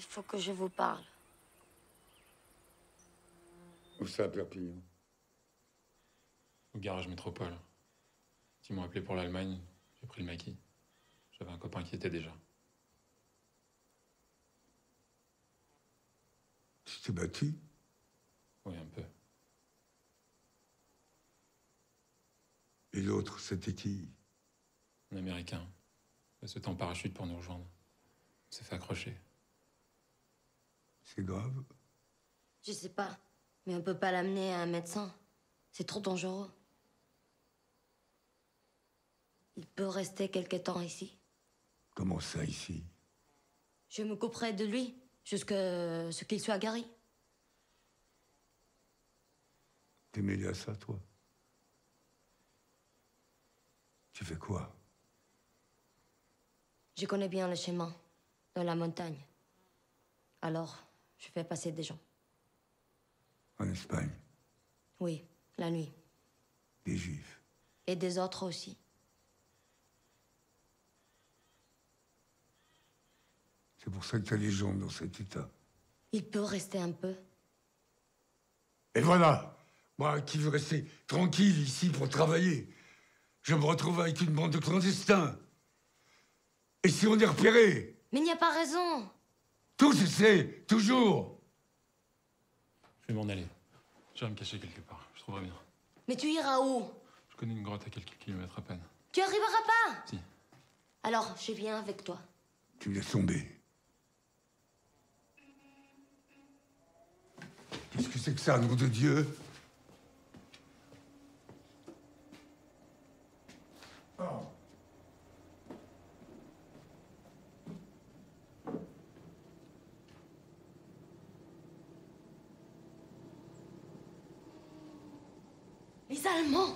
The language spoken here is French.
Il faut que je vous parle. Où ça, Perpignan Au garage métropole. Ils m'ont appelé pour l'Allemagne, j'ai pris le maquis. J'avais un copain qui était déjà. Tu t'es battu Oui, un peu. Et l'autre, c'était qui Un Américain. Il a sauté en parachute pour nous rejoindre. On s'est fait accrocher. C'est grave Je sais pas, mais on peut pas l'amener à un médecin. C'est trop dangereux. Il peut rester quelque temps ici. Comment ça, ici? Je me couperai de lui jusqu'à ce qu'il soit guéri. T'es mêlé à ça, toi? Tu fais quoi? Je connais bien le chemin, dans la montagne. Alors, je fais passer des gens. En Espagne Oui, la nuit. Des juifs Et des autres aussi. C'est pour ça que t'as les jambes dans cet état. Il peut rester un peu. Et voilà Moi qui veux rester tranquille ici pour travailler, je me retrouve avec une bande de clandestins. Et si on est repéré? Mais il n'y a pas raison. Tout se sait, toujours Je vais m'en aller. J'irai me cacher quelque part. Je trouverai bien. Mais tu iras où? Je connais une grotte à quelques kilomètres à peine. Tu arriveras pas? Si. Alors, je viens avec toi. Tu me laisses tomber. Qu'est-ce que c'est que ça, nom de Dieu? Les Allemands